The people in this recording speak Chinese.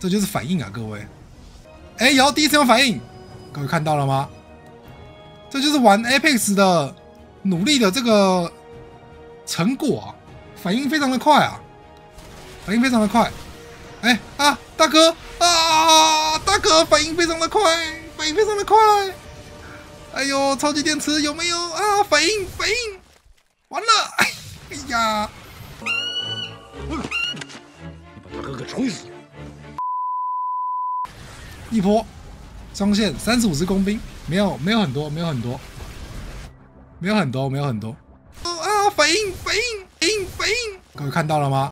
这就是反应啊，各位。哎，瑶第一次有反应，各位看到了吗？这就是玩 Apex 的努力的这个成果啊，反应非常的快啊，反应非常的快。哎啊，大哥啊，大哥，反应非常的快，反应非常的快。哎呦，超级电池有没有啊？反应反应，完了，哎呀！你把大哥给锤死！一波，双线三十五只工兵，没有没有很多，没有很多，没有很多，没有很多。啊！反应反应反应反应，各位看到了吗？